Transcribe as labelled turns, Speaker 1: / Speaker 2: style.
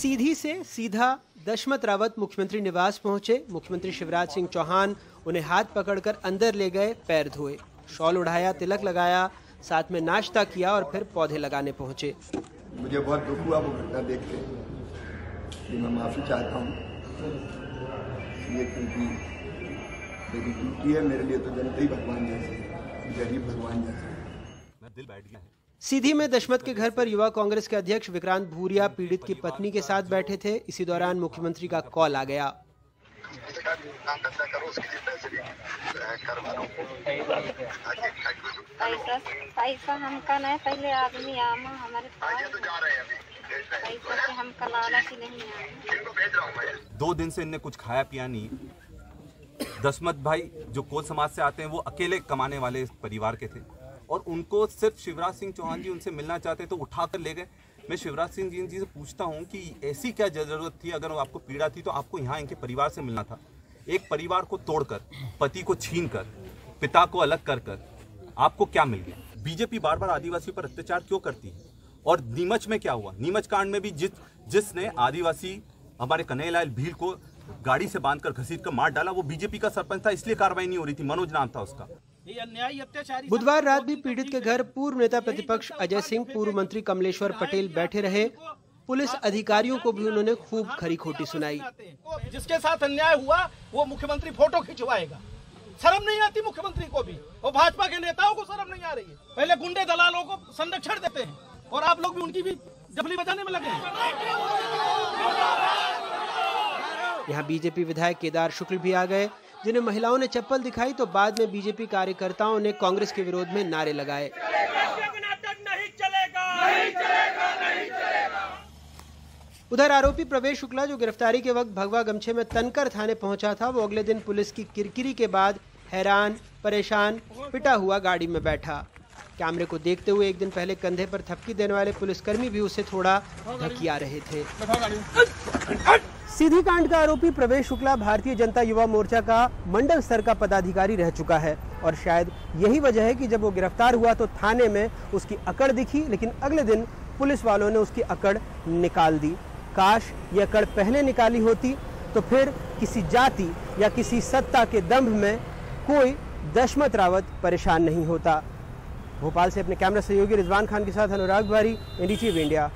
Speaker 1: सीधी से सीधा दशमत रावत मुख्यमंत्री निवास पहुँचे। मुख्यमंत्री शिवराज सिंह चौहान उन्हें हाथ पकड़कर अंदर ले गए पैर धोए। शॉल उड़ाया तिलक लगाया साथ में नाश्ता किया और फिर पौधे लगाने पहुँचे।
Speaker 2: मुझे बहुत दुख हुआ वो घटना देख के। मैं माफ़ी चाहता हूँ। ये क्योंकि मेरी ड्यूटी है मेरे लिए तो जनता ही भगवान जैसे गरीब भगवान जैसे।
Speaker 3: दिल बैठ गया है।
Speaker 1: सीधी में दशमत के घर पर युवा कांग्रेस के अध्यक्ष विक्रांत भूरिया पीड़ित की पत्नी के साथ बैठे थे। इसी दौरान मुख्यमंत्री का कॉल आ गया।
Speaker 4: पैसे
Speaker 5: हमका पहले आदमी आमा हमारे नहीं
Speaker 3: दो दिन से इनने कुछ खाया पिया नहीं। दसमत भाई जो कोल समाज से आते हैं, वो अकेले कमाने वाले परिवार के थे। और उनको सिर्फ़ शिवराज सिंह चौहान जी उनसे मिलना चाहते तो उठा कर ले गए। मैं शिवराज सिंह जी जी से पूछता हूँ कि ऐसी क्या ज़रूरत थी? अगर आपको पीड़ा थी तो आपको यहाँ इनके परिवार से मिलना था। एक परिवार को तोड़कर, पति को छीन कर पिता को अलग कर कर आपको क्या मिल गया? बीजेपी बार बार आदिवासी पर अत्याचार क्यों करती है? और नीमच में क्या हुआ? नीमच कांड में भी जिस जिसने आदिवासी हमारे कन्हैयालाल भील को गाड़ी से बांधकर घसीट कर मार डाला, वो बीजेपी का सरपंच था, इसलिए कार्रवाई नहीं हो रही थी। मनोज नाम था उसका।
Speaker 1: बुधवार रात भी पीड़ित के घर पूर्व नेता प्रतिपक्ष अजय सिंह पूर्व मंत्री कमलेश्वर पटेल बैठे रहे। पुलिस अधिकारियों को भी उन्होंने खूब खरी खोटी सुनाई।
Speaker 6: जिसके साथ अन्याय हुआ वो मुख्यमंत्री फ़ोटो खिंचवाएगा। शर्म नहीं आती मुख्यमंत्री को भी। और भाजपा के नेताओं को शर्म नहीं आ रही है। पहले गुंडे दलालों को संरक्षण देते हैं। और आप लोग भी उनकी भी जफली बजाने में लगे हैं।
Speaker 1: यहाँ बीजेपी विधायक केदार शुक्ल भी आ गए। जिन्हें महिलाओं ने चप्पल दिखाई तो बाद में बीजेपी कार्यकर्ताओं ने कांग्रेस के विरोध में नारे लगाए। उधर आरोपी प्रवेश शुक्ला, जो गिरफ्तारी के वक्त भगवा गमछे में तनकर थाने पहुँचा था, वो अगले दिन पुलिस की किरकिरी के बाद हैरान, परेशान, पिटा हुआ गाड़ी में बैठा। कैमरे को देखते हुए एक दिन पहले कंधे पर थपकी देने वाले पुलिसकर्मी भी उसे थोड़ा धकिया रहे थे। सीधी कांड का आरोपी प्रवेश शुक्ला भारतीय जनता युवा मोर्चा का मंडल स्तर का पदाधिकारी रह चुका है और शायद यही वजह है कि जब वो गिरफ़्तार हुआ तो थाने में उसकी अकड़ दिखी, लेकिन अगले दिन पुलिस वालों ने उसकी अकड़ निकाल दी। काश ये अकड़ पहले निकाली होती तो फिर किसी जाति या किसी सत्ता के दंभ में कोई दशमत रावत परेशान नहीं होता। भोपाल से अपने कैमरा सहयोगी रिजवान खान के साथ अनुराग बारी एनडीटीवी इंडिया।